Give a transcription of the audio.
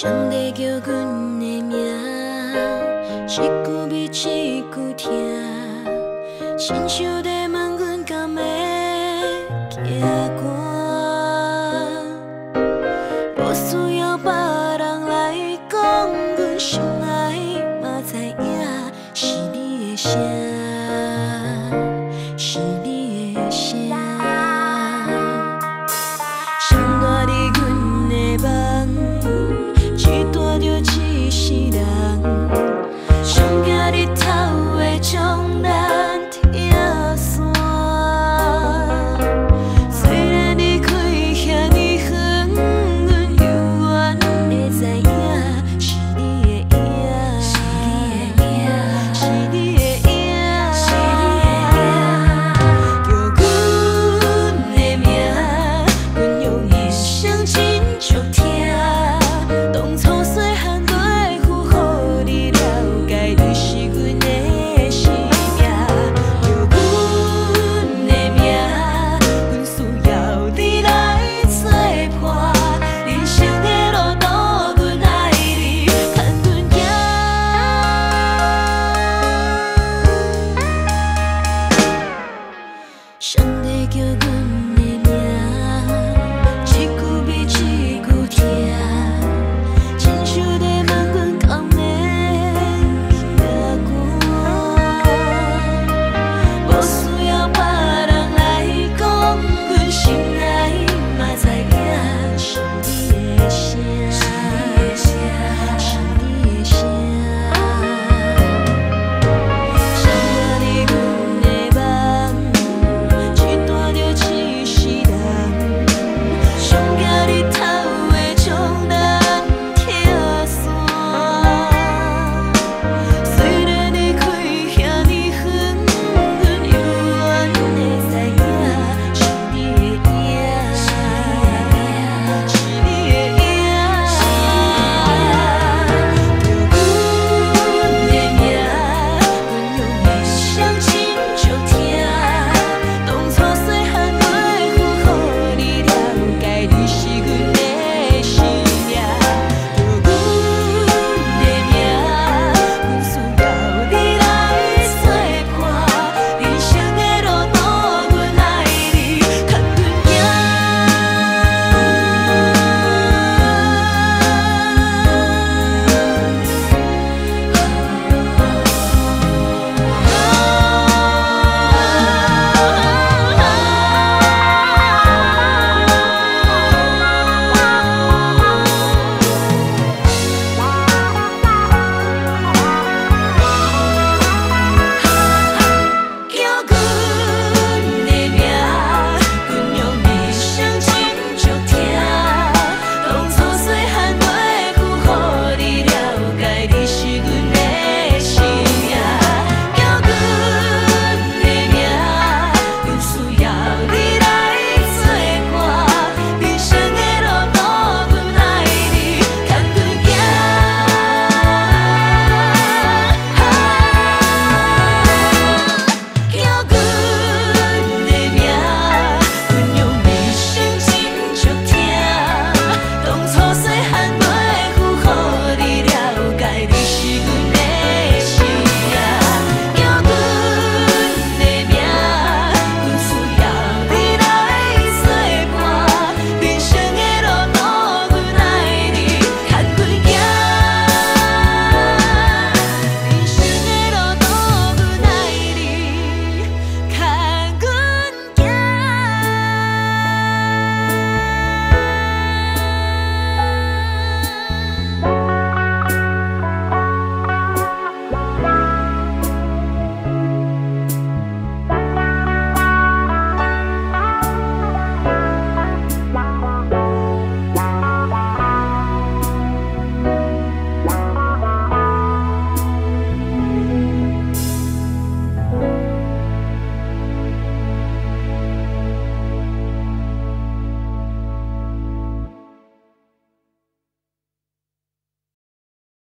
想要叫阮的名一句比一句疼 yaşadım.